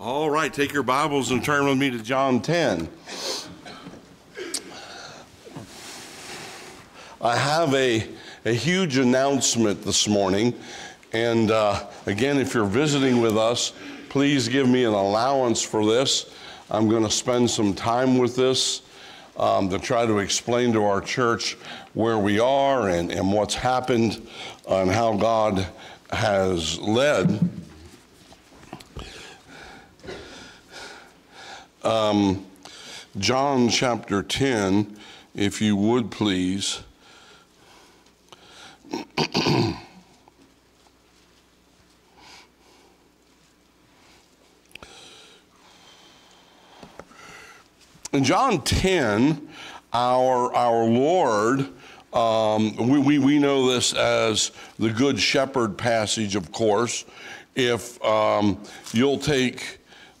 All right, take your Bibles and turn with me to John 10. I have a, a huge announcement this morning. And uh, again, if you're visiting with us, please give me an allowance for this. I'm going to spend some time with this um, to try to explain to our church where we are and, and what's happened and how God has led. Um, John chapter 10, if you would please. In John 10, our, our Lord, um, we, we, we know this as the Good Shepherd passage, of course. If um, you'll take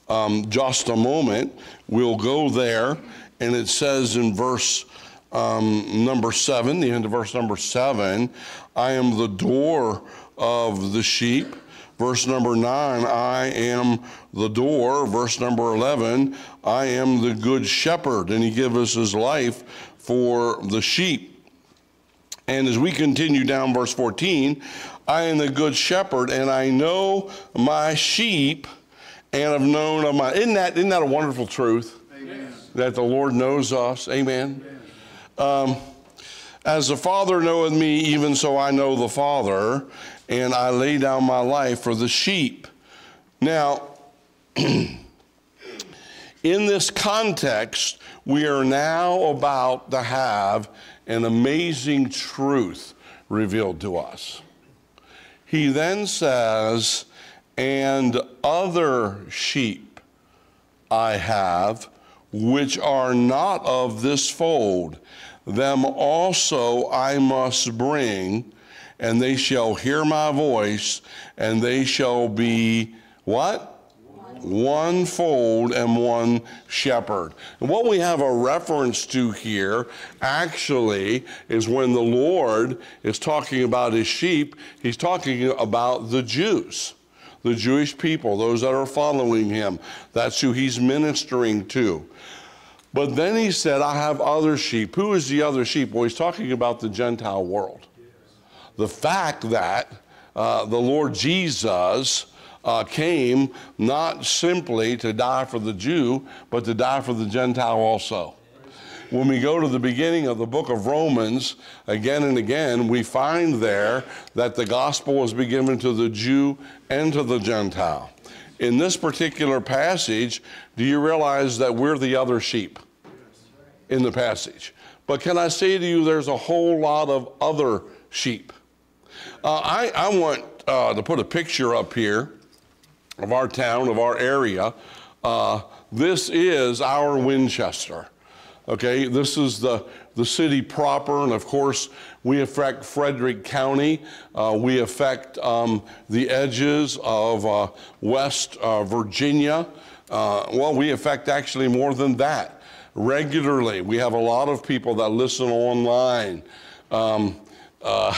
um, just a moment. We'll go there, and it says in verse um, number seven, the end of verse number seven, I am the door of the sheep. Verse number nine, I am the door. Verse number 11, I am the good shepherd, and he gives us his life for the sheep. And as we continue down verse 14, I am the good shepherd, and I know my sheep and have known of my. Isn't that, isn't that a wonderful truth? Amen. That the Lord knows us. Amen. Amen. Um, as the Father knoweth me, even so I know the Father, and I lay down my life for the sheep. Now, in this context, we are now about to have an amazing truth revealed to us. He then says, and other sheep I have, which are not of this fold. Them also I must bring, and they shall hear my voice, and they shall be what? one fold and one shepherd. And what we have a reference to here actually is when the Lord is talking about his sheep, he's talking about the Jews the Jewish people, those that are following him. That's who he's ministering to. But then he said, I have other sheep. Who is the other sheep? Well, he's talking about the Gentile world. The fact that uh, the Lord Jesus uh, came not simply to die for the Jew, but to die for the Gentile also. When we go to the beginning of the book of Romans, again and again, we find there that the gospel was be given to the Jew and to the Gentile. In this particular passage, do you realize that we're the other sheep in the passage? But can I say to you, there's a whole lot of other sheep. Uh, I, I, want uh, to put a picture up here of our town, of our area. Uh, this is our Winchester. Okay, this is the, the city proper, and of course, we affect Frederick County. Uh, we affect um, the edges of uh, West uh, Virginia. Uh, well, we affect actually more than that regularly. We have a lot of people that listen online. Um, uh,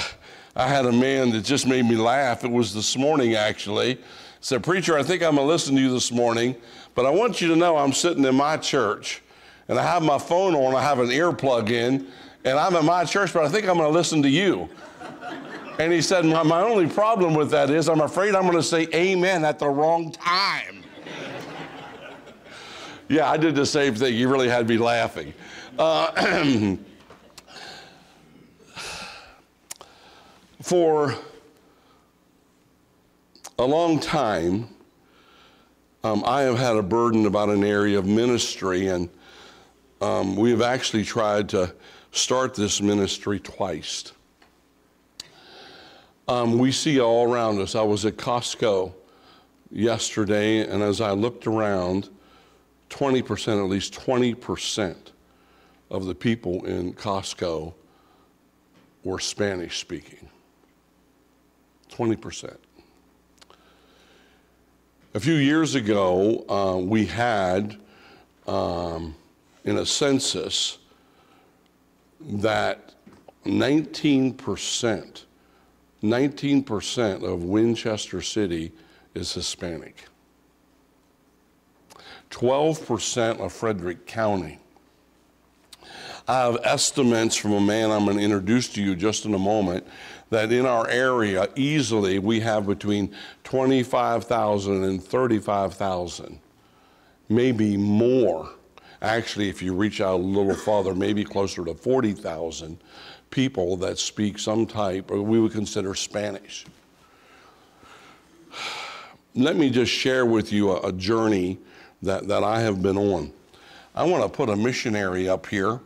I had a man that just made me laugh. It was this morning, actually. He Said, Preacher, I think I'm going to listen to you this morning, but I want you to know I'm sitting in my church and I have my phone on, I have an earplug in, and I'm at my church, but I think I'm going to listen to you. And he said, my, my only problem with that is I'm afraid I'm going to say amen at the wrong time. yeah, I did the same thing. You really had me laughing. Uh, for a long time, um, I have had a burden about an area of ministry, and um, we have actually tried to start this ministry twice. Um, we see all around us. I was at Costco yesterday, and as I looked around, 20%, at least 20% of the people in Costco were Spanish speaking. 20%. A few years ago, uh, we had um, in a census that 19%, 19% of Winchester City is Hispanic. 12% of Frederick County. I have estimates from a man I'm going to introduce to you just in a moment that in our area, easily we have between 25,000 and 35,000, maybe more. Actually, if you reach out a little farther, maybe closer to 40,000 people that speak some type, or we would consider Spanish. Let me just share with you a, a journey that, that I have been on. I want to put a missionary up here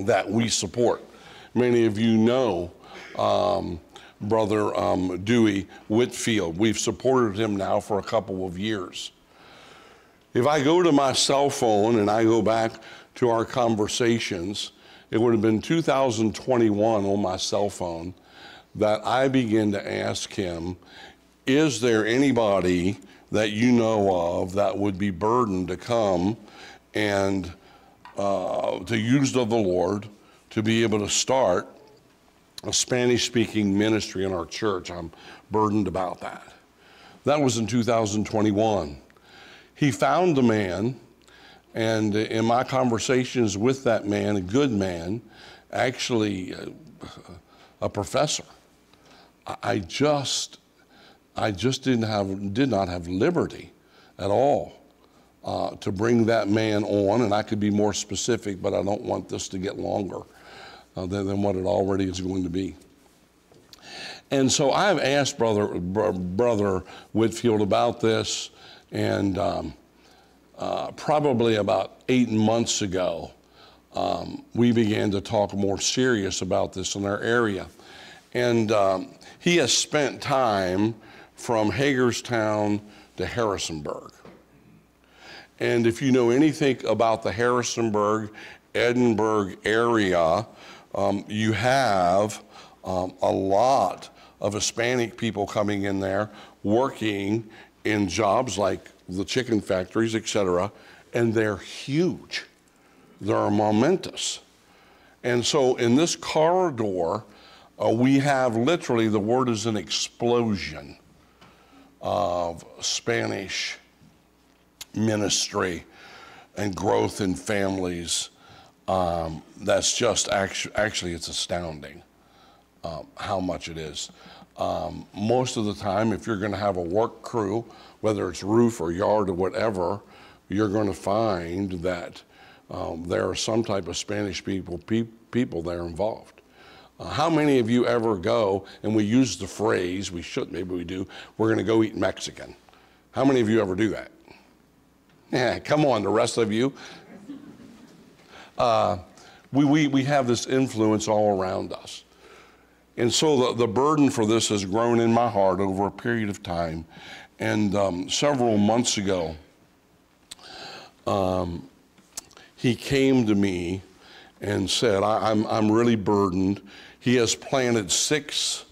that we support. Many of you know um, Brother um, Dewey Whitfield. We've supported him now for a couple of years. If I go to my cell phone and I go back to our conversations, it would have been 2021 on my cell phone that I begin to ask him, Is there anybody that you know of that would be burdened to come and uh, to use of the Lord to be able to start a Spanish speaking ministry in our church. I'm burdened about that. That was in 2021. He found a man, and in my conversations with that man, a good man, actually a, a professor, I just, I just didn't have, did not have liberty at all uh, to bring that man on, and I could be more specific, but I don't want this to get longer uh, than, than, what it already is going to be. And so I've asked Brother, Brother Whitfield about this, and um, uh, probably about eight months ago, um, we began to talk more serious about this in our area. And um, he has spent time from Hagerstown to Harrisonburg. And if you know anything about the Harrisonburg, Edinburg area, um, you have um, a lot of Hispanic people coming in there working in jobs like the chicken factories, et cetera, and they're huge. They're momentous. And so in this corridor, uh, we have literally, the word is an explosion of Spanish ministry and growth in families um, that's just actually, actually it's astounding um, how much it is. Um, most of the time, if you're going to have a work crew, whether it's roof or yard or whatever, you're going to find that um, there are some type of Spanish people pe- people there involved. Uh, how many of you ever go and we use the phrase we should maybe we do we're going to go eat Mexican? How many of you ever do that? Yeah, come on, the rest of you. Uh, we, we, we have this influence all around us. And so the, the burden for this has grown in my heart over a period of time. And um, several months ago, um, he came to me and said, I, am I'm, I'm really burdened. He has planted six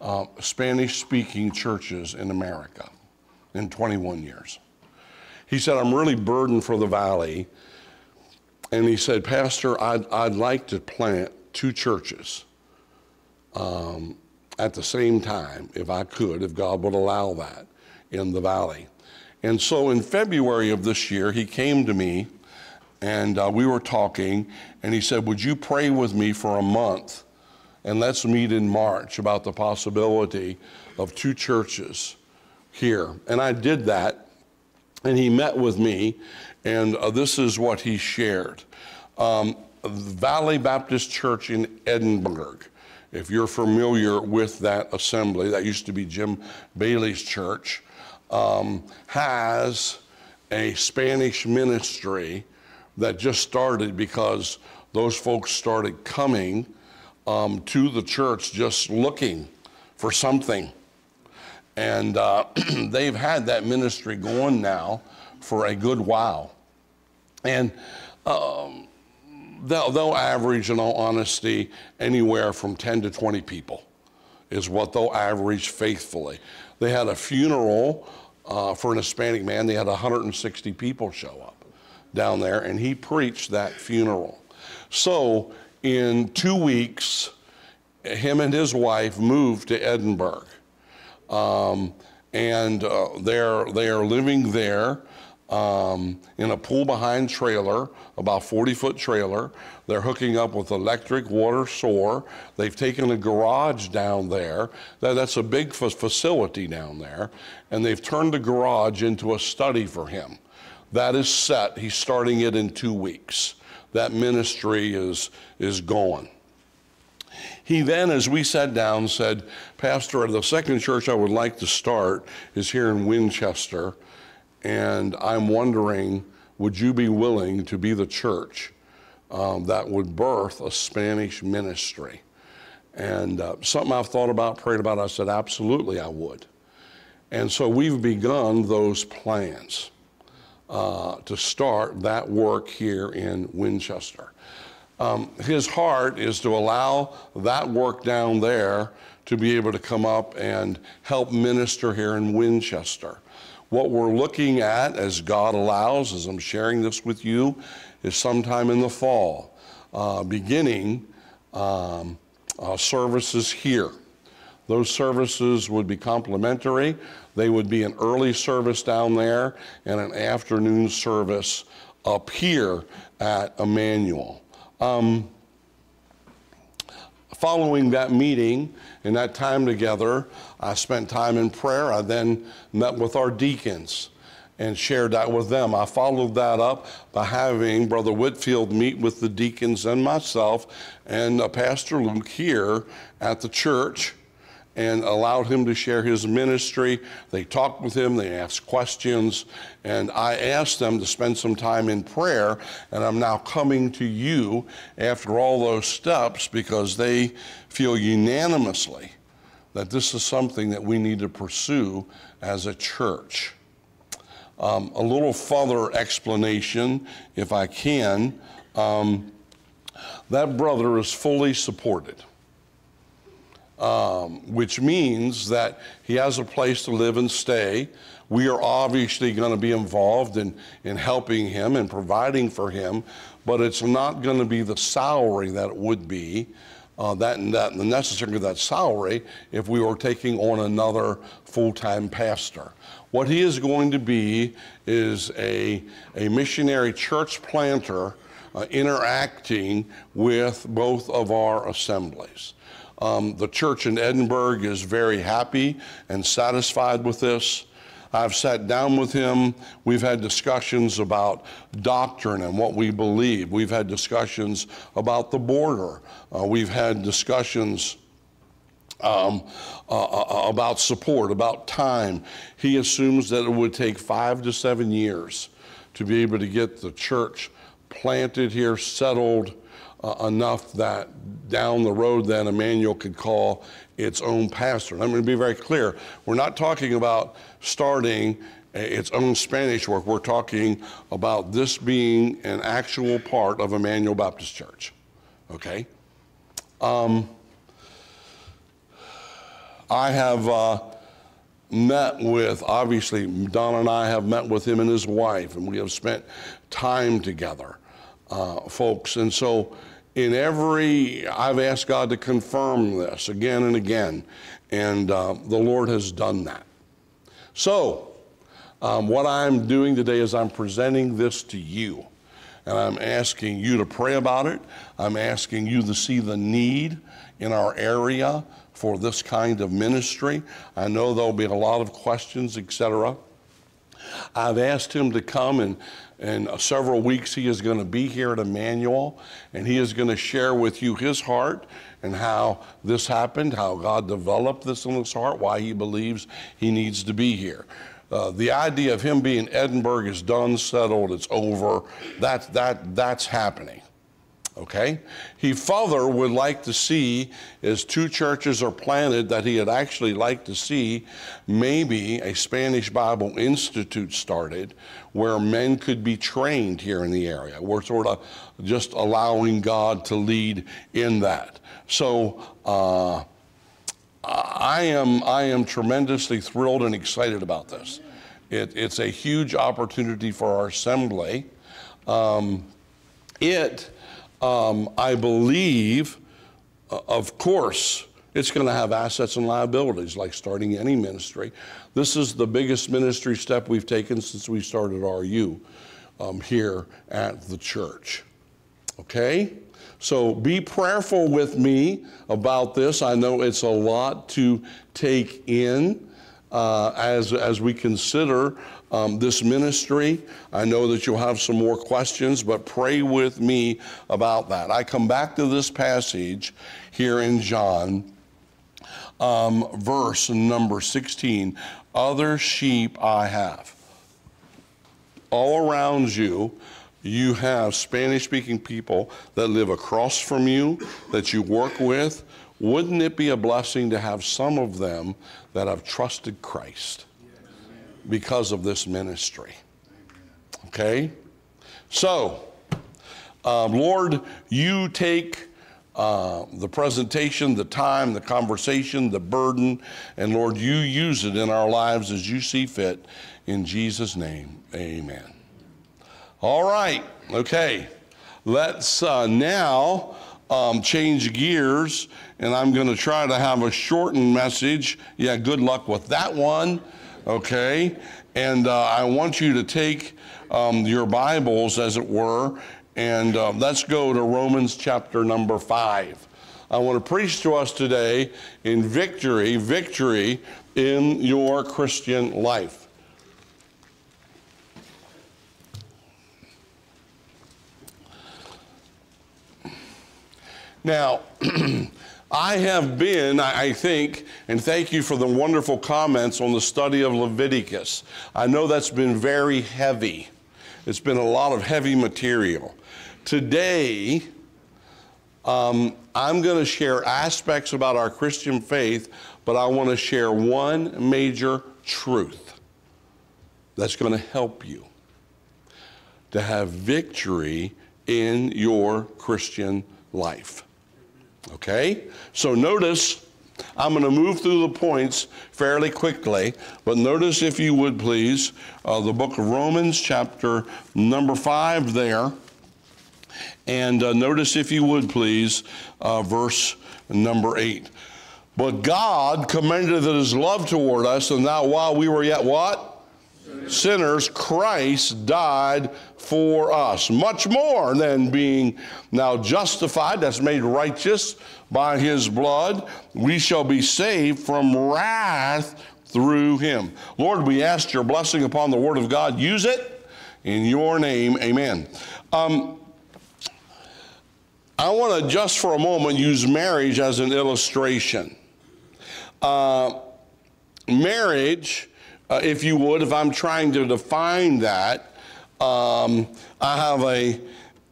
uh, Spanish speaking churches in America in 21 years. He said, I'm really burdened for the valley. And he said, Pastor, I'd, I'd like to plant two churches um, at the same time, if I could, if God would allow that in the valley. And so in February of this year, he came to me and uh, we were talking, and he said, Would you pray with me for a month? And let's meet in March about the possibility of two churches here. And I did that and he met with me, and uh, this is what he shared. Um, Valley Baptist Church in Edinburg. If you're familiar with that assembly, that used to be Jim Bailey's church, um, has a Spanish ministry that just started because those folks started coming um, to the church just looking for something. And uh, they've had that ministry going now for a good while. And um, they'll, they'll average, in all honesty, anywhere from 10 to 20 people is what they'll average faithfully. They had a funeral uh, for an Hispanic man. They had 160 people show up down there, and he preached that funeral. So in two weeks, him and his wife moved to Edinburg. Um, and uh, they're, they are living there. Um, in a pull behind trailer, about 40 foot trailer. They're hooking up with electric, water, sewer. They've taken a garage down there. That, that's a big facility down there. And they've turned the garage into a study for him. That is set. He's starting it in two weeks. That ministry is, is going. He then, as we sat down, said, Pastor, the second church I would like to start is here in Winchester. And I'm wondering, would you be willing to be the church um, that would birth a Spanish ministry? And uh, something I've thought about, prayed about, I said, absolutely, I would. And so we've begun those plans uh, to start that work here in Winchester. Um, his heart is to allow that work down there to be able to come up and help minister here in Winchester. What we're looking at, as God allows, as I'm sharing this with you, is sometime in the fall, uh, beginning um, uh, services here. Those services would be complimentary. They would be an early service down there and an afternoon service up here at Emmanuel. Um, following that meeting and that time together, I spent time in prayer. I then met with our deacons and shared that with them. I followed that up by having Brother Whitfield meet with the deacons and myself and uh, Pastor Luke here at the church and allowed him to share his ministry. They talked with him, they asked questions, and I asked them to spend some time in prayer. And I'm now coming to you after all those steps because they feel unanimously that this is something that we need to pursue as a church. Um, a little further explanation, if I can. Um, that brother is fully supported um, which means that he has a place to live and stay. We are obviously going to be involved in, in helping him and providing for him, but it's not going to be the salary that it would be. Uh, that that the necessary that salary if we were taking on another full-time pastor. What he is going to be is a, a missionary church planter uh, interacting with both of our assemblies. Um, the church in Edinburg is very happy and satisfied with this. I've sat down with him. We've had discussions about doctrine and what we believe. We've had discussions about the border. Uh, we've had discussions um, uh, uh about support, about time. He assumes that it would take five to seven years to be able to get the church planted here, settled, uh, enough that down the road then Emmanuel could call its own pastor. And I'm going to be very clear. We're not talking about starting its own Spanish work. We're talking about this being an actual part of Emmanuel Baptist Church. Okay? Um, I have uh, met with, obviously, Don and I have met with him and his wife, and we have spent time together uh, folks. And so, in every, I've asked God to confirm this again and again, and uh, the Lord has done that. So, um, what I'm doing today is I'm presenting this to you. And I'm asking you to pray about it. I'm asking you to see the need in our area for this kind of ministry. I know there'll be a lot of questions, etc. I've asked him to come and in several weeks, he is going to be here at Emmanuel, and he is going to share with you his heart and how this happened, how God developed this in his heart, why he believes he needs to be here. Uh, the idea of him being Edinburg is done, settled, it's over. That, that, that's happening. Okay? He further would like to see, as two churches are planted, that he'd actually like to see maybe a Spanish Bible Institute started where men could be trained here in the area. We're sort of just allowing God to lead in that. So, uh, I am, I am tremendously thrilled and excited about this. It, it's a huge opportunity for our assembly. Um, it um, I believe, uh, of course, It's going to have assets and liabilities like starting any ministry. This is the biggest ministry step we've taken since we started RU um, here at the church. Okay? So be prayerful with me about this. I know it's a lot to take in uh, as, as we consider um, this ministry. I know that you'll have some more questions, but pray with me about that. I come back to this passage here in John, um, verse number 16 Other sheep I have. All around you, you have Spanish speaking people that live across from you, that you work with. Wouldn't it be a blessing to have some of them that have trusted Christ because of this ministry? Okay? So, um, Lord, you take uh, the presentation, the time, the conversation, the burden, and Lord, you use it in our lives as you see fit. In Jesus' name, amen. All right, okay. Let's uh, now um, change gears, and I'm going to try to have a shortened message. Yeah, good luck with that one, okay? And uh, I want you to take um, your Bibles, as it were, and uh, let's go to Romans chapter number five. I want to preach to us today in victory, victory in your Christian life. Now, I have been, I think, and thank you for the wonderful comments on the study of Leviticus. I know that's been very heavy. It's been a lot of heavy material. Today, um, I'm going to share aspects about our Christian faith, but I want to share one major truth that's going to help you to have victory in your Christian life. Okay? So notice, I'm going to move through the points fairly quickly, but notice, if you would please, uh, the book of Romans, chapter number five, there. And uh, notice, if you would please, uh, verse number eight. But God commended his love toward us, and that while we were yet what? Sinners, Christ died for us. Much more than being now justified, that's made righteous by his blood, we shall be saved from wrath through him. Lord, we ask your blessing upon the word of God. Use it in your name. Amen. Um, I want to just for a moment use marriage as an illustration. Uh, marriage uh, if you would, if I'm trying to define that, um, I have a,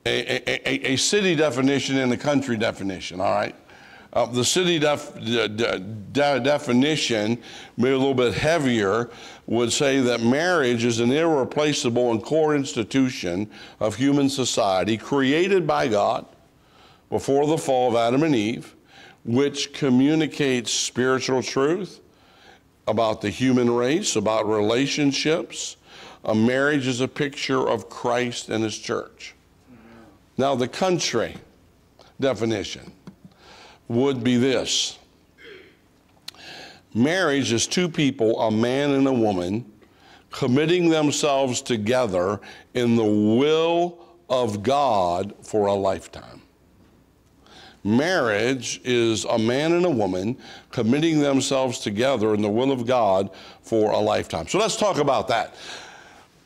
a, a, a, city definition and a country definition, all right? Uh, the city def, de, de, de, definition, maybe a little bit heavier, would say that marriage is an irreplaceable and core institution of human society created by God before the fall of Adam and Eve, which communicates spiritual truth, about the human race, about relationships. A marriage is a picture of Christ and his church. Now, the country definition would be this marriage is two people, a man and a woman, committing themselves together in the will of God for a lifetime. Marriage is a man and a woman committing themselves together in the will of God for a lifetime. So let's talk about that.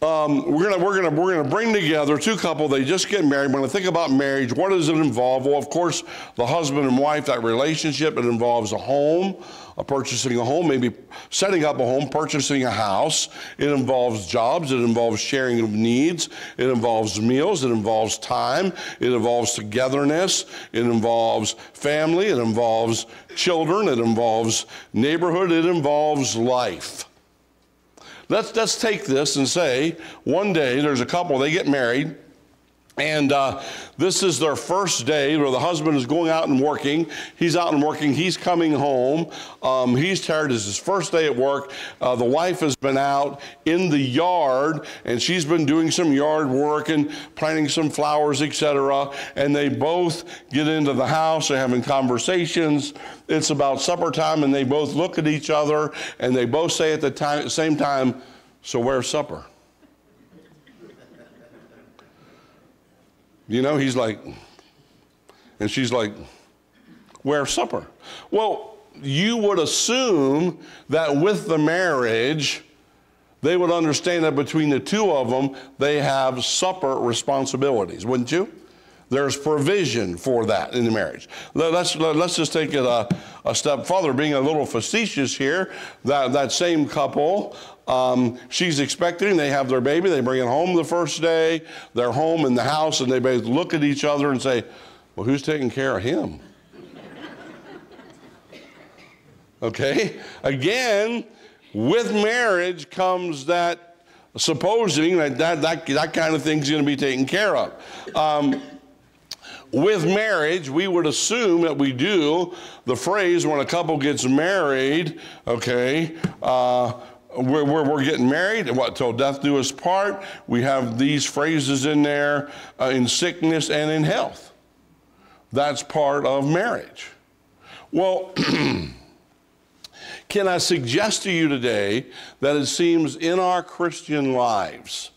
Um, we're gonna we're gonna we're gonna bring together two couple. They just get married. When I think about marriage, what does it involve? Well, of course, the husband and wife, that relationship. It involves a home, a purchasing a home, maybe setting up a home, purchasing a house. It involves jobs. It involves sharing of needs. It involves meals. It involves time. It involves togetherness. It involves family. It involves children. It involves neighborhood. It involves life. Let's, let's take this and say one day there's a couple, they get married, And uh, this is their first day where the husband is going out and working. He's out and working. He's coming home. Um, he's tired. It's his first day at work. Uh, the wife has been out in the yard and she's been doing some yard work and planting some flowers, etc. And they both get into the house. They're having conversations. It's about supper time and they both look at each other and they both say at the time, same time, So where's supper? You know, he's like, and she's like, Where's supper? Well, you would assume that with the marriage, they would understand that between the two of them, they have supper responsibilities, wouldn't you? There's provision for that in the marriage. Let's, let's just take it a, a step further, being a little facetious here. That, that same couple, um, she's expecting, they have their baby, they bring it home the first day, they're home in the house, and they both look at each other and say, Well, who's taking care of him? okay? Again, with marriage comes that supposing that that, that, that kind of thing's going to be taken care of. Um, with marriage, we would assume that we do the phrase when a couple gets married, okay, uh, we're, we're, we're, getting married, what, till death do us part. We have these phrases in there uh, in sickness and in health. That's part of marriage. Well, can I suggest to you today that it seems in our Christian lives,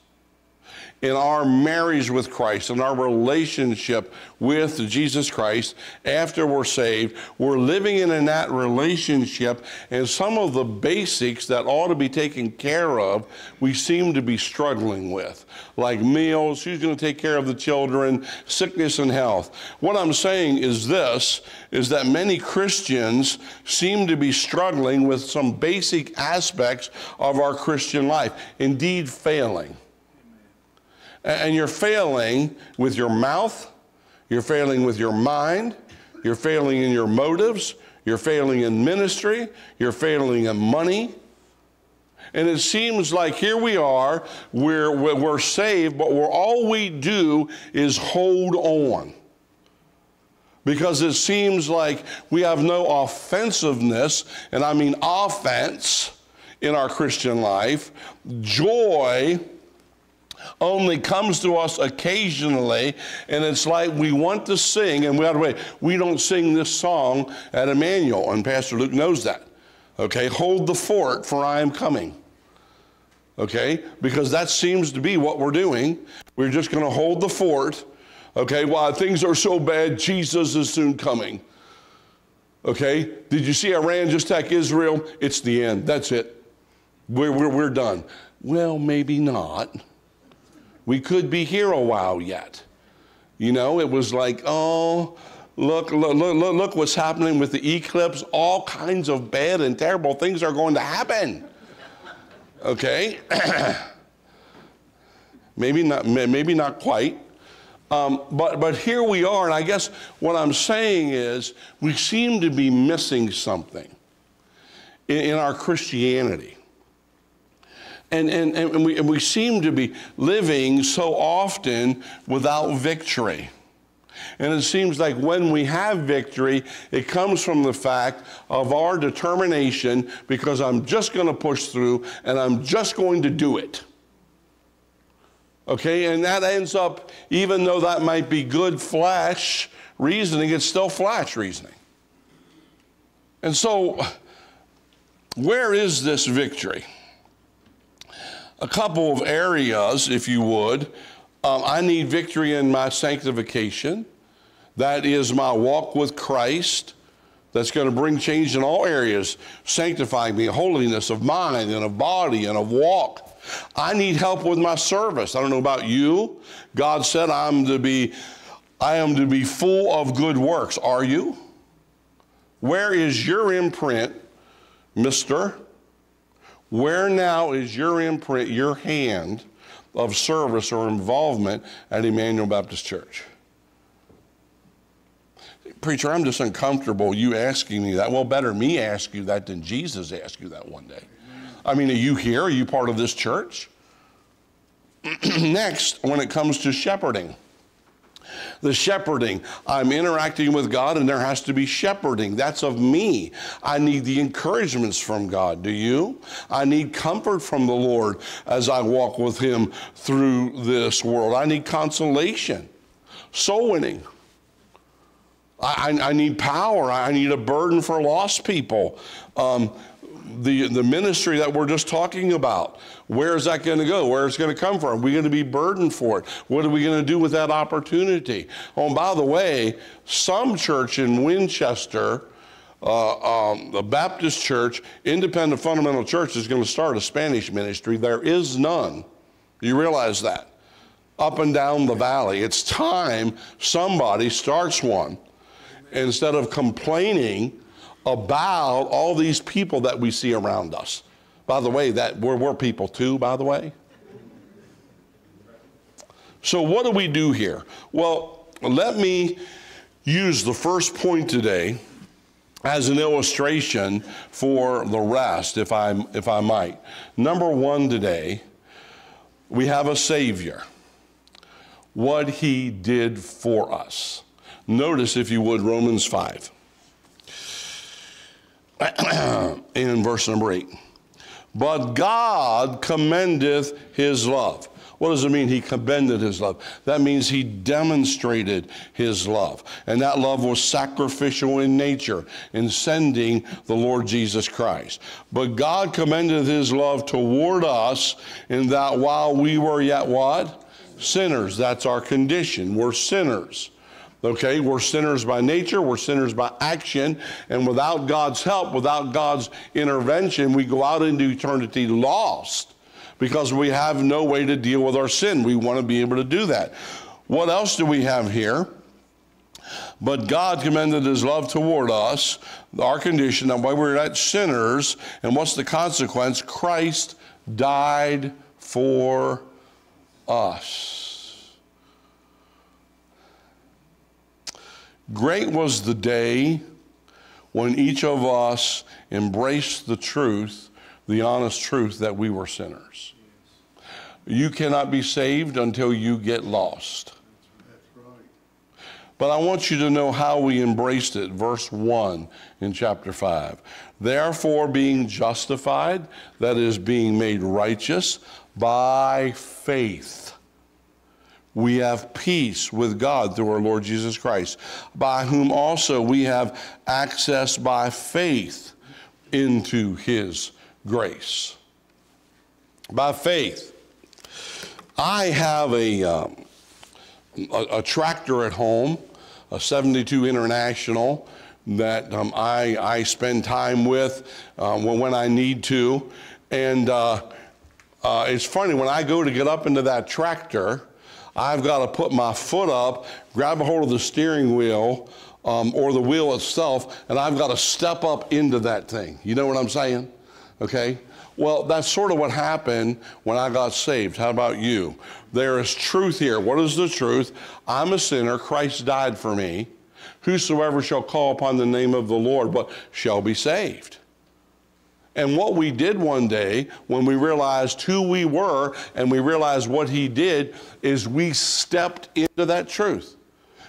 in our marriage with Christ, in our relationship with Jesus Christ after we're saved. We're living in that relationship, and some of the basics that ought to be taken care of, we seem to be struggling with, like meals, who's going to take care of the children, sickness and health. What I'm saying is this is that many Christians seem to be struggling with some basic aspects of our Christian life, indeed failing and you're failing with your mouth, you're failing with your mind, you're failing in your motives, you're failing in ministry, you're failing in money. And it seems like here we are, we're, we're saved, but we're, all we do is hold on. Because it seems like we have no offensiveness, and I mean offense, in our Christian life. Joy only comes to us occasionally, and it's like we want to sing, and by the way, we don't sing this song at Emmanuel, and Pastor Luke knows that. Okay, hold the fort, for I am coming. Okay, because that seems to be what we're doing. We're just going to hold the fort. Okay, while things are so bad, Jesus is soon coming. Okay, did you see Iran just attack Israel? It's the end. That's it. We're, we're, we're done. Well, maybe not. We could be here a while yet. You know, it was like, oh, look, look, look, look what's happening with the eclipse. All kinds of bad and terrible things are going to happen. Okay? maybe not, maybe not quite. Um, but, but here we are, and I guess what I'm saying is we seem to be missing something in, in our Christianity. And, and, and, we, and we seem to be living so often without victory. And it seems like when we have victory, it comes from the fact of our determination because I'm just going to push through and I'm just going to do it. Okay, and that ends up, even though that might be good flash reasoning, it's still flash reasoning. And so, where is this victory? A couple of areas, if you would. Um, I need victory in my sanctification. That is my walk with Christ. That's going to bring change in all areas, sanctifying me, holiness of mind and of body and of walk. I need help with my service. I don't know about you. God said I'm to be, I am to be full of good works. Are you? Where is your imprint, Mister? Where now is your imprint, your hand of service or involvement at Emmanuel Baptist Church? Preacher, I'm just uncomfortable you asking me that. Well, better me ask you that than Jesus ask you that one day. I mean, are you here? Are you part of this church? Next, when it comes to shepherding, The shepherding. I'm interacting with God and there has to be shepherding. That's of me. I need the encouragements from God. Do you? I need comfort from the Lord as I walk with Him through this world. I need consolation, soul winning. I, I, need power. I need a burden for lost people. Um, the, the ministry that we're just talking about, where is that going to go? Where is it going to come from? Are we going to be burdened for it? What are we going to do with that opportunity? Oh, and by the way, some church in Winchester, uh, um, the Baptist church, independent fundamental church, is going to start a Spanish ministry. There is none. You realize that? Up and down the valley. It's time somebody starts one. Instead of complaining, about all these people that we see around us. By the way, that we're, we're people too, by the way. So, what do we do here? Well, let me use the first point today as an illustration for the rest, if I, if I might. Number one today, we have a Savior. What He did for us. Notice, if you would, Romans 5. In verse number 8. But God commendeth his love. What does it mean he commended his love? That means he demonstrated his love. And that love was sacrificial in nature in sending the Lord Jesus Christ. But God commended his love toward us in that while we were yet what? Sinners. That's our condition. We're sinners. Okay, we're sinners by nature, we're sinners by action, and without God's help, without God's intervention, we go out into eternity lost because we have no way to deal with our sin. We want to be able to do that. What else do we have here? But God commended his love toward us, our condition, while we were not sinners, and what's the consequence? Christ died for us. Great was the day when each of us embraced the truth, the honest truth that we were sinners. You cannot be saved until you get lost. But I want you to know how we embraced it. Verse 1 in chapter 5. Therefore, being justified, that is, being made righteous by faith we have peace with God through our Lord Jesus Christ, by whom also we have access by faith into his grace. By faith. I have a, um, a, a, tractor at home, a 72 International, that um, I, I spend time with uh, when, I need to. And uh, uh, it's funny, when I go to get up into that tractor, I've got to put my foot up, grab a hold of the steering wheel um, or the wheel itself, and I've got to step up into that thing. You know what I'm saying? Okay? Well, that's sort of what happened when I got saved. How about you? There is truth here. What is the truth? I'm a sinner. Christ died for me. Whosoever shall call upon the name of the Lord, but shall be saved. And what we did one day when we realized who we were and we realized what He did is we stepped into that truth.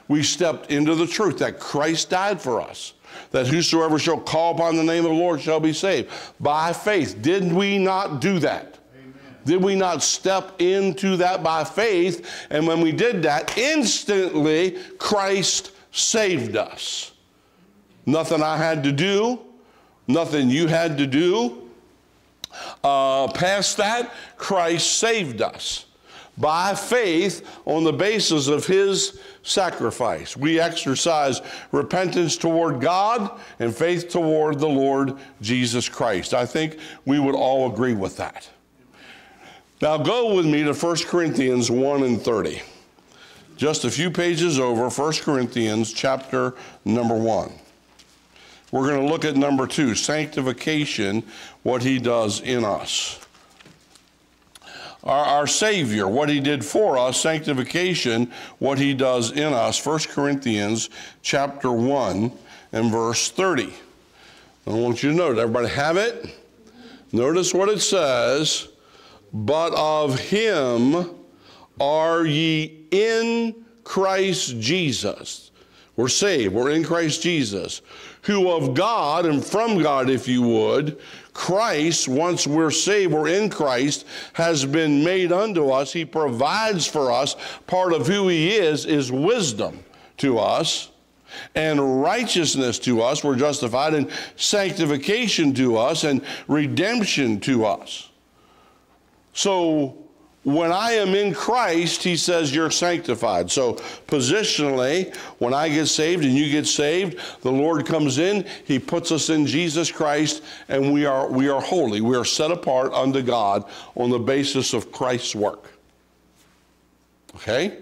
We stepped into the truth that Christ died for us, that whosoever shall call upon the name of the Lord shall be saved by faith. Did we not do that? Amen. Did we not step into that by faith? And when we did that, instantly Christ saved us. Nothing I had to do nothing you had to do. Uh, past that, Christ saved us by faith on the basis of his sacrifice. We exercise repentance toward God and faith toward the Lord Jesus Christ. I think we would all agree with that. Now go with me to 1 Corinthians 1 and 30. Just a few pages over, 1 Corinthians chapter number 1. We're going to look at number two sanctification, what he does in us. Our, our, Savior, what he did for us, sanctification, what he does in us. 1 Corinthians chapter 1 and verse 30. I want you to note, everybody have it? Notice what it says. But of him are ye in Christ Jesus. We're saved, we're in Christ Jesus, who of God and from God, if you would, Christ, once we're saved, we're in Christ, has been made unto us. He provides for us. Part of who He is is wisdom to us and righteousness to us. We're justified, and sanctification to us, and redemption to us. So when I am in Christ, he says you're sanctified. So, positionally, when I get saved and you get saved, the Lord comes in, he puts us in Jesus Christ, and we are, we are holy. We are set apart unto God on the basis of Christ's work. Okay?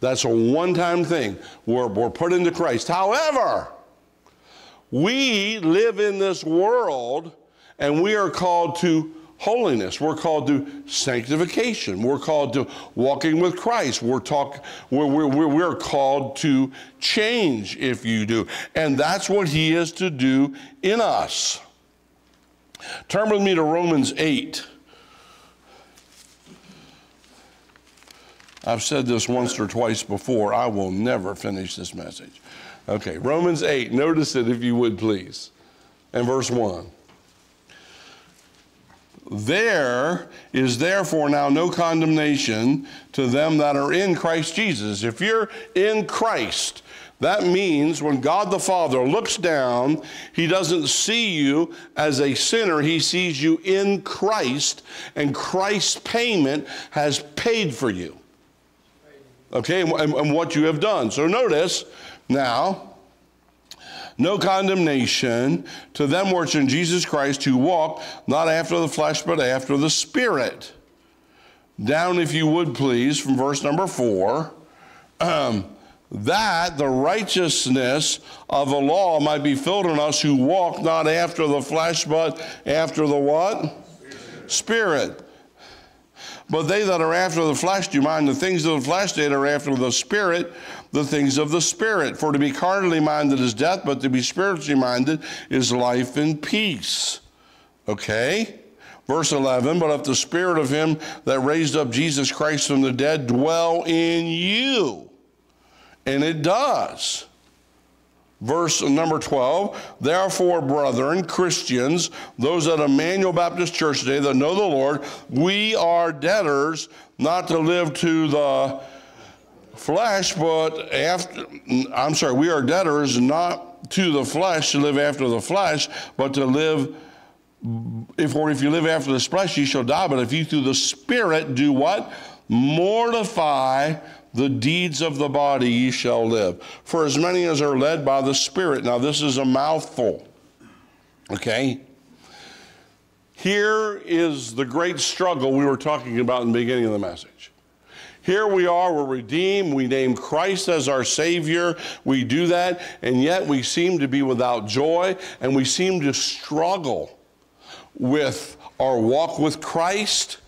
That's a one time thing. We're, we're put into Christ. However, we live in this world and we are called to holiness. We're called to sanctification. We're called to walking with Christ. We're, talk, we're, we're, we're called to change if you do. And that's what He is to do in us. Turn with me to Romans 8. I've said this once or twice before. I will never finish this message. Okay, Romans 8. Notice it if you would, please. And verse 1. There is therefore now no condemnation to them that are in Christ Jesus. If you're in Christ, that means when God the Father looks down, He doesn't see you as a sinner. He sees you in Christ, and Christ's payment has paid for you. Okay, and, and what you have done. So notice now, no condemnation to them which in Jesus Christ who walk not after the flesh, but after the Spirit. Down, if you would please, from verse number four. Um, that the righteousness of the law might be filled in us who walk not after the flesh, but after the what? Spirit. Spirit. But they that are after the flesh do mind the things of the flesh, they that are after the Spirit, the things of the Spirit. For to be carnally minded is death, but to be spiritually minded is life and peace. Okay? Verse 11, but if the Spirit of Him that raised up Jesus Christ from the dead dwell in you, and it does Verse number 12, therefore, brethren, Christians, those at Emmanuel Baptist Church today that know the Lord, we are debtors not to live to the flesh, but after, I'm sorry, we are debtors not to the flesh to live after the flesh, but to live, if, or if you live after the flesh, you shall die. But if you through the Spirit do what? Mortify the deeds of the body ye shall live. For as many as are led by the Spirit. Now, this is a mouthful. Okay? Here is the great struggle we were talking about in the beginning of the message. Here we are, we're redeemed, we name Christ as our Savior, we do that, and yet we seem to be without joy, and we seem to struggle with our walk with Christ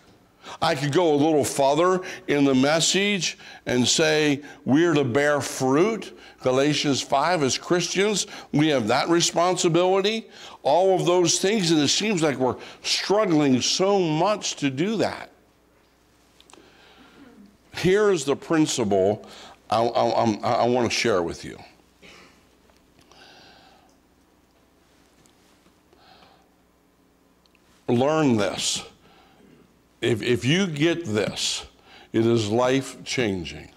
I could go a little further in the message and say we're to bear fruit. Galatians 5, as Christians, we have that responsibility. All of those things, and it seems like we're struggling so much to do that. Here's the principle I, I, I want to share with you. Learn this if, if you get this, it is life changing.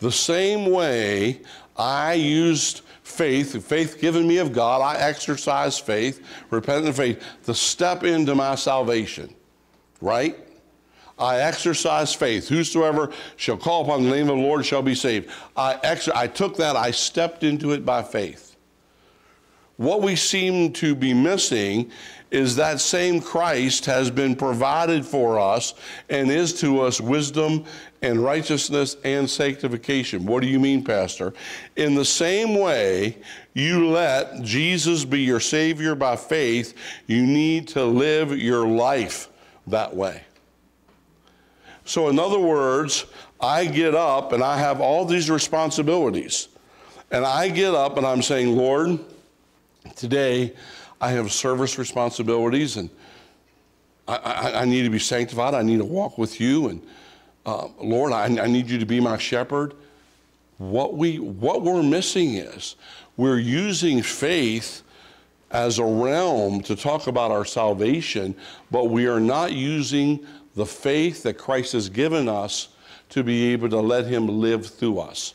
The same way I used faith, faith given me of God, I exercise faith, repentant faith, to step into my salvation, right? I exercise faith. Whosoever shall call upon the name of the Lord shall be saved. I, ex- I took that, I stepped into it by faith. What we seem to be missing is that same Christ has been provided for us and is to us wisdom and righteousness and sanctification. What do you mean, Pastor? In the same way you let Jesus be your Savior by faith, you need to live your life that way. So, in other words, I get up and I have all these responsibilities. And I get up and I'm saying, Lord, today I have service responsibilities and I, I, I, need to be sanctified. I need to walk with you. And uh, Lord, I, I need you to be my shepherd. What, we, what we're missing is we're using faith as a realm to talk about our salvation, but we are not using the faith that Christ has given us to be able to let Him live through us.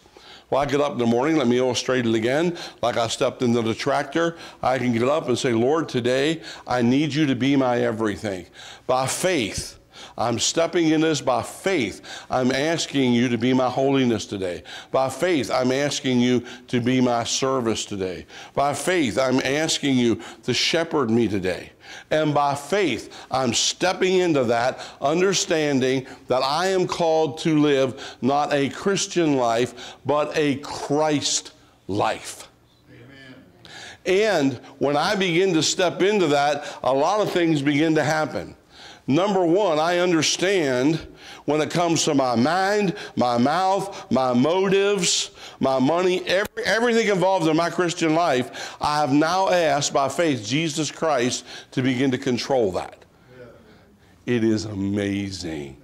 Well, I get up in the morning, let me illustrate it again. Like I stepped into the tractor, I can get up and say, Lord, today I need you to be my everything. By faith, I'm stepping in this by faith. I'm asking you to be my holiness today. By faith, I'm asking you to be my service today. By faith, I'm asking you to shepherd me today. And by faith, I'm stepping into that, understanding that I am called to live not a Christian life, but a Christ life. And when I begin to step into that, a lot of things begin to happen. Number one, I understand when it comes to my mind, my mouth, my motives, my money, every, everything involved in my Christian life, I have now asked by faith Jesus Christ to begin to control that. It is amazing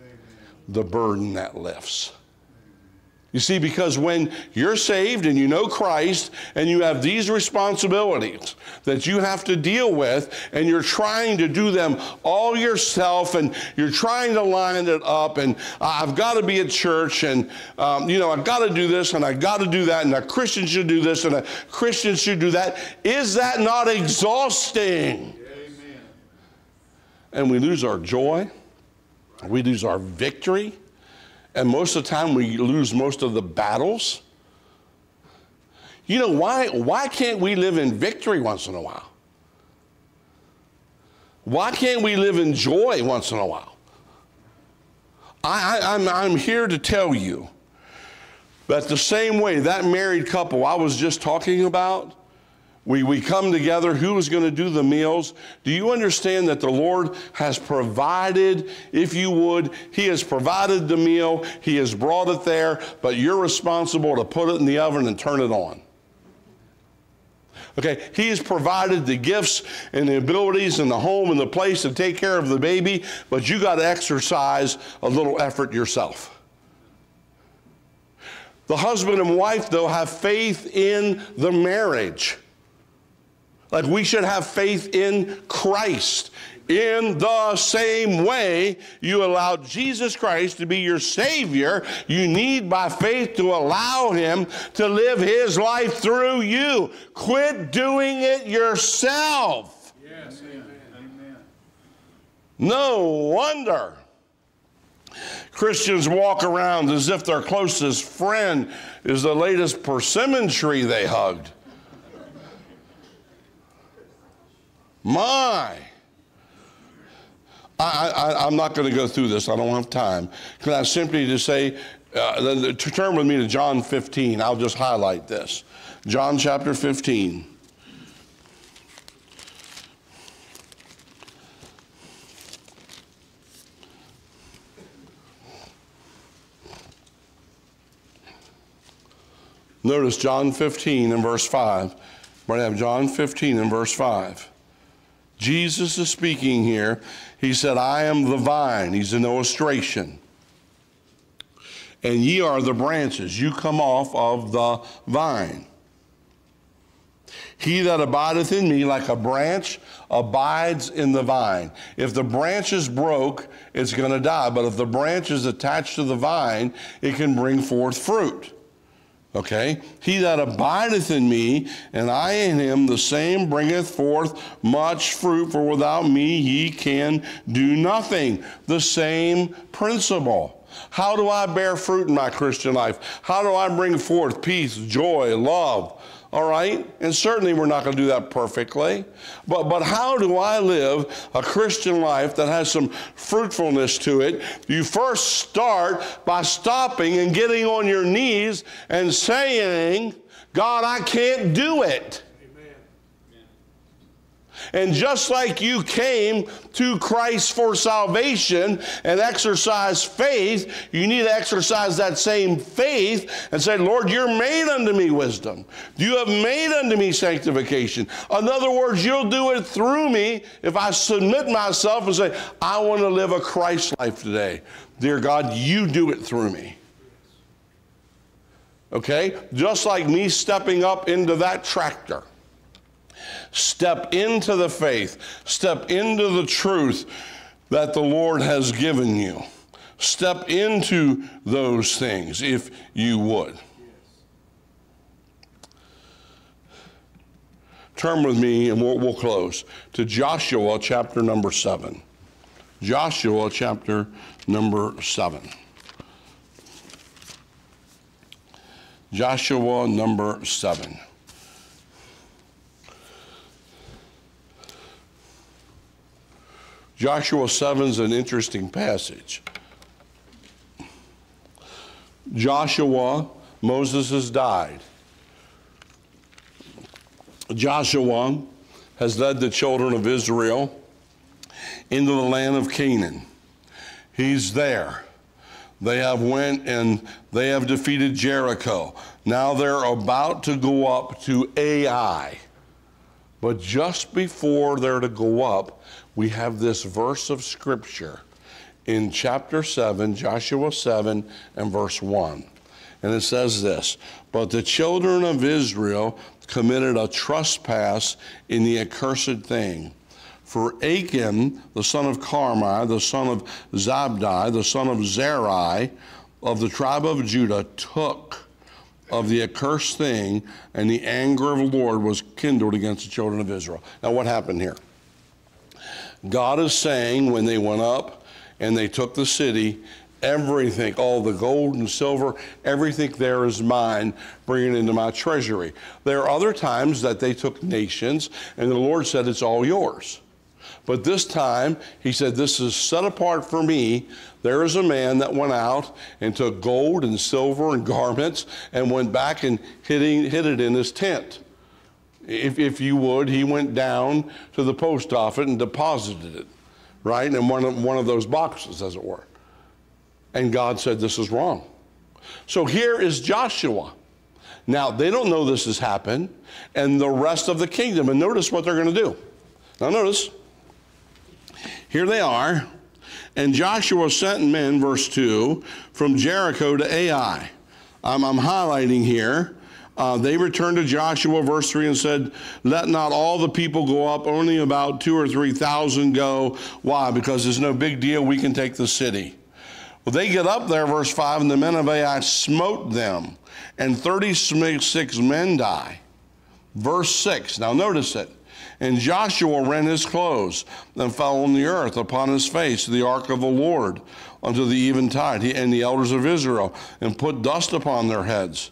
the burden that lifts. You see, because when you're saved and you know Christ and you have these responsibilities that you have to deal with and you're trying to do them all yourself and you're trying to line it up and I've got to be at church and, um, you know, I've got to do this and I've got to do that and a Christian should do this and a Christian should do that. Is that not exhausting? Amen. And we lose our joy. We lose our victory and most of the time we lose most of the battles. You know, why, why can't we live in victory once in a while? Why can't we live in joy once in a while? I, I, I'm, I'm here to tell you that the same way that married couple I was just talking about, we, we come together. Who is going to do the meals? Do you understand that the Lord has provided, if you would, He has provided the meal, He has brought it there, but you're responsible to put it in the oven and turn it on. Okay, He has provided the gifts and the abilities and the home and the place to take care of the baby, but you got to exercise a little effort yourself. The husband and wife, though, have faith in the marriage. Like we should have faith in Christ. In the same way you allow Jesus Christ to be your Savior, you need by faith to allow Him to live His life through you. Quit doing it yourself. Yes, amen. No wonder Christians walk around as if their closest friend is the latest persimmon tree they hugged. My. I, am not going to go through this. I don't have time. Can I simply just say, uh, turn with me to John 15. I'll just highlight this. John chapter 15. Notice John 15 and verse 5. We're going to have John 15 and verse 5. Jesus is speaking here. He said, I am the vine. He's an illustration. And ye are the branches. You come off of the vine. He that abideth in me, like a branch, abides in the vine. If the branch is broke, it's going to die. But if the branch is attached to the vine, it can bring forth fruit. Okay? He that abideth in me, and I in him, the same bringeth forth much fruit, for without me ye can do nothing. The same principle. How do I bear fruit in my Christian life? How do I bring forth peace, joy, love? All right? And certainly we're not going to do that perfectly. But, but how do I live a Christian life that has some fruitfulness to it? You first start by stopping and getting on your knees and saying, God, I can't do it. And just like you came to Christ for salvation and exercise faith, you need to exercise that same faith and say, Lord, you're made unto me wisdom. You have made unto me sanctification. In other words, you'll do it through me if I submit myself and say, I want to live a Christ life today. Dear God, you do it through me. Okay? Just like me stepping up into that tractor. Step into the faith, step into the truth that the Lord has given you. Step into those things if you would. Turn with me and we'll, we'll close to Joshua chapter number 7. Joshua chapter number 7. Joshua number 7. Joshua 7 is an interesting passage. Joshua, Moses has died. Joshua has led the children of Israel into the land of Canaan. He's there. They have went and they have defeated Jericho. Now they're about to go up to Ai. But just before they're to go up, we have this verse of scripture in chapter 7, Joshua 7 and verse 1. And it says this, but the children of Israel committed a trespass in the accursed thing for Achan, the son of Carmi, the son of Zabdi, the son of Zeri, of the tribe of Judah, took of the accursed thing, and the anger of the Lord was kindled against the children of Israel. Now, what happened here? God is saying when they went up and they took the city, everything, all the gold and silver, everything there is mine, bring it into my treasury. There are other times that they took nations, and the Lord said, It's all yours. But this time, he said, This is set apart for me. There is a man that went out and took gold and silver and garments and went back and hid, hid it in his tent. If, if you would, he went down to the post office and deposited it, right, in one of, one of those boxes, as it were. And God said, This is wrong. So here is Joshua. Now, they don't know this has happened, and the rest of the kingdom. And notice what they're going to do. Now, notice here they are. And Joshua sent men, verse 2, from Jericho to Ai. I'm, I'm highlighting here. Uh, they returned to Joshua, verse 3, and said, Let not all the people go up, only about two or three thousand go. Why? Because there's no big deal, we can take the city. Well, they get up there, verse 5, and the men of Ai smote them, and 36 men die. Verse 6, now notice it. And Joshua rent his clothes and fell on the earth upon his face the ark of the Lord unto the eventide, he and the elders of Israel, and put dust upon their heads.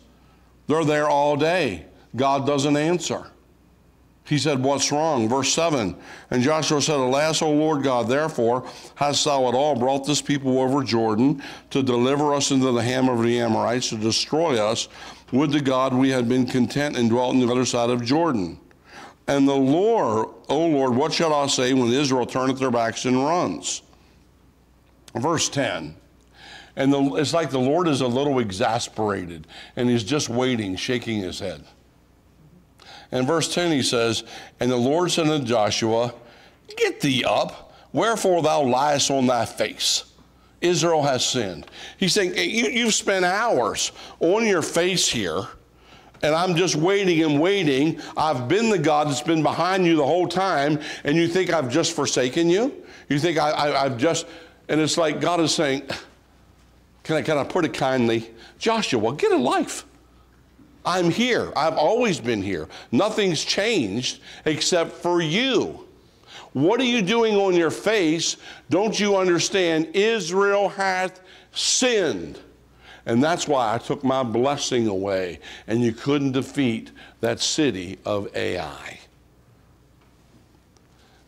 They're there all day. God doesn't answer. He said, What's wrong? Verse 7 And Joshua said, Alas, O Lord God, therefore hast thou at all brought this people over Jordan to deliver us into the hand of the Amorites, to destroy us. Would to God we had been content and dwelt on the other side of Jordan. And the Lord, O Lord, what shall I say when Israel turneth their backs and runs? Verse 10. And the, it's like the Lord is a little exasperated and he's just waiting, shaking his head. And verse 10 he says, And the Lord said unto Joshua, Get thee up, wherefore thou liest on thy face. Israel has sinned. He's saying, you, You've spent hours on your face here and I'm just waiting and waiting. I've been the God that's been behind you the whole time, and you think I've just forsaken you? You think I, have just, and it's like God is saying, can I, can I put it kindly? Joshua, well, get a life. I'm here. I've always been here. Nothing's changed except for you. What are you doing on your face? Don't you understand? Israel hath sinned. And that's why I took my blessing away, and you couldn't defeat that city of Ai.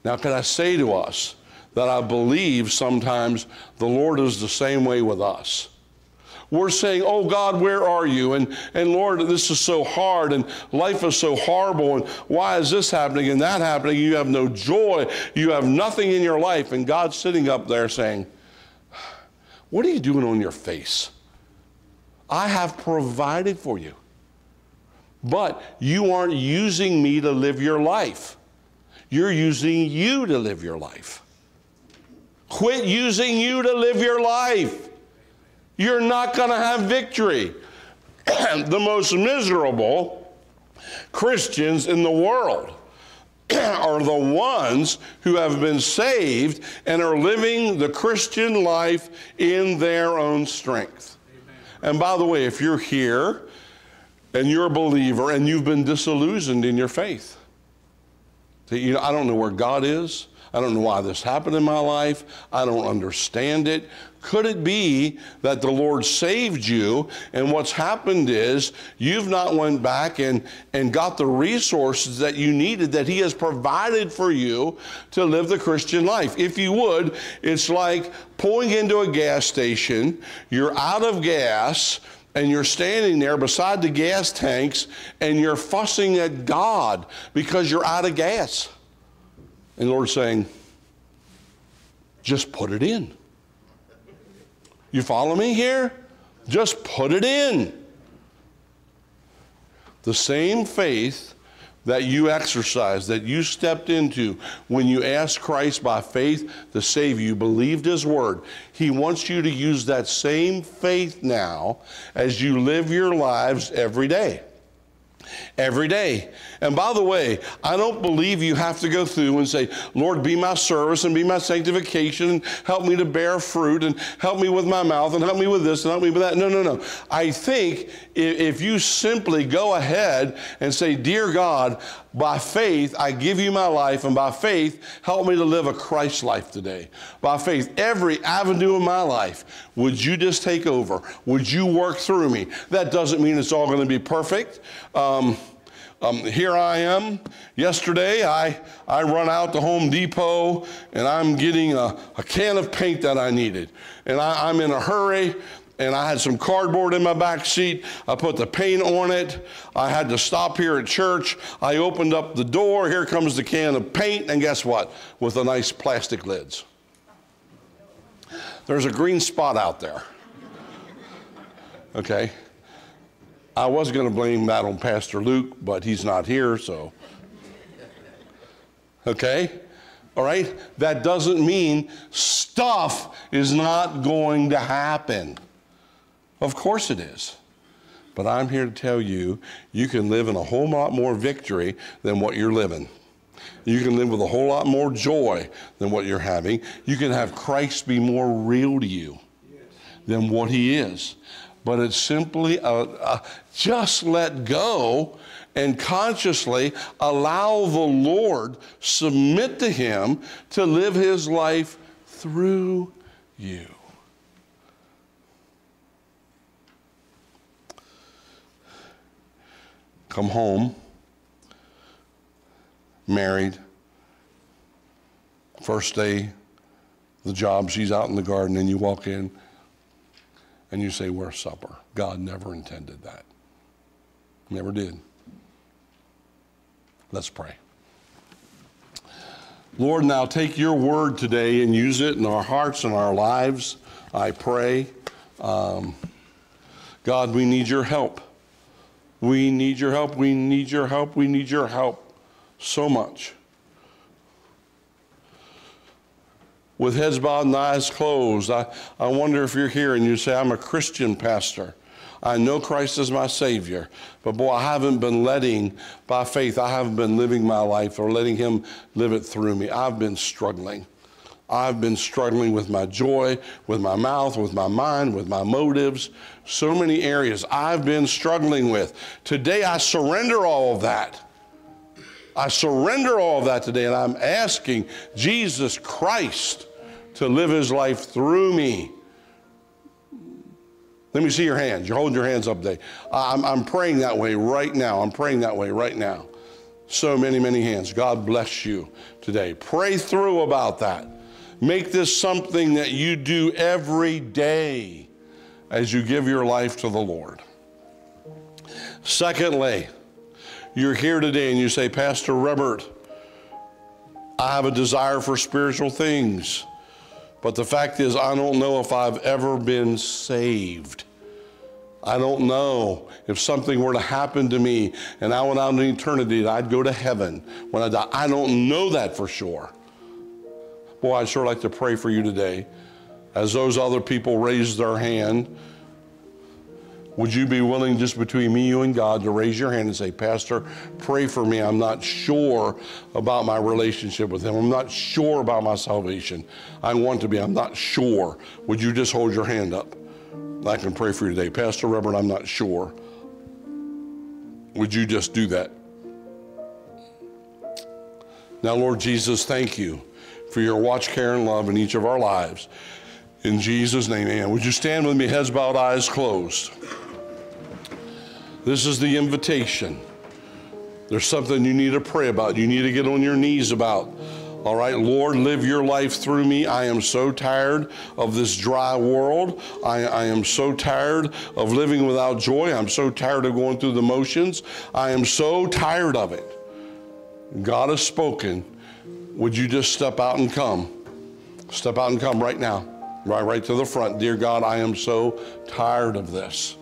Now, can I say to us that I believe sometimes the Lord is the same way with us? We're saying, Oh God, where are you? And, and Lord, this is so hard and life is so horrible. And why is this happening and that happening? You have no joy. You have nothing in your life. And God's sitting up there saying, What are you doing on your face? I have provided for you. But you aren't using me to live your life. You're using you to live your life. Quit using you to live your life. You're not going to have victory. the most miserable Christians in the world are the ones who have been saved and are living the Christian life in their own strength. Amen. And by the way, if you're here and you're a believer and you've been disillusioned in your faith, you know, I don't know where God is. I don't know why this happened in my life. I don't understand it. Could it be that the Lord saved you and what's happened is you've not went back and, and got the resources that you needed that He has provided for you to live the Christian life? If you would, it's like pulling into a gas station, you're out of gas, and you're standing there beside the gas tanks and you're fussing at God because you're out of gas. And the Lord's saying, just put it in. You follow me here? Just put it in. The same faith that you exercised, that you stepped into when you asked Christ by faith to save you, believed His word. He wants you to use that same faith now as you live your lives every day every day. And by the way, I don't believe you have to go through and say, Lord, be my service and be my sanctification and help me to bear fruit and help me with my mouth and help me with this and help me with that. No, no, no. I think if you simply go ahead and say, Dear God, by faith, I give you my life, and by faith, help me to live a Christ life today. By faith, every avenue of my life, would you just take over? Would you work through me? That doesn't mean it's all going to be perfect. Um, um, here I am. Yesterday, I, I run out to Home Depot and I'm getting a, a can of paint that I needed. And I, I'm in a hurry and I had some cardboard in my back seat. I put the paint on it. I had to stop here at church. I opened up the door. Here comes the can of paint, and guess what? With the nice plastic lids. There's a green spot out there. Okay? I was going to blame that on Pastor Luke, but he's not here, so. Okay? All right? That doesn't mean stuff is not going to happen. Of course it is. But I'm here to tell you, you can live in a whole lot more victory than what you're living. You can live with a whole lot more joy than what you're having. You can have Christ be more real to you than what he is. But it's simply a, a, just let go and consciously allow the Lord, submit to him to live his life through you. come home, married, first day, the job, she's out in the garden, and you walk in and you say, Where's supper? God never intended that. Never did. Let's pray. Lord, now take your word today and use it in our hearts and our lives. I pray. Um, God, we need your help. We need your help. We need your help. We need your help so much. With heads bowed and eyes closed, I, I wonder if you're here and you say, I'm a Christian pastor. I know Christ is my Savior, but boy, I haven't been letting, by faith, I haven't been living my life or letting Him live it through me. I've been struggling. I've been struggling with my joy, with my mouth, with my mind, with my motives. So many areas I've been struggling with. Today, I surrender all of that. I surrender all of that today, and I'm asking Jesus Christ to live his life through me. Let me see your hands. You're holding your hands up today. I'm, I'm praying that way right now. I'm praying that way right now. So many, many hands. God bless you today. Pray through about that. Make this something that you do every day. as you give your life to the Lord. Secondly, you're here today and you say, Pastor Rebert, I have a desire for spiritual things, but the fact is, I don't know if I've ever been saved. I don't know if something were to happen to me and I went out in eternity and I'd go to heaven when I die. I don't know that for sure. Boy, I'd sure like to pray for you today. As those other people raise their hand, would you be willing, just between me, you, and God, to raise your hand and say, Pastor, pray for me. I'm not sure about my relationship with Him. I'm not sure about my salvation. I want to be. I'm not sure. Would you just hold your hand up? I can pray for you today. Pastor Rebert, I'm not sure. Would you just do that? Now, Lord Jesus, thank you for your watch, care, and love in each of our lives. In Jesus' name, amen. Would you stand with me, heads bowed, eyes closed? This is the invitation. There's something you need to pray about, you need to get on your knees about. All right, Lord, live your life through me. I am so tired of this dry world. I, I, am so tired of living without joy. I'm so tired of going through the motions. I am so tired of it. God has spoken. Would you just step out and come? Step out and come right now. Right, right to the front. Dear God, I am so tired of this.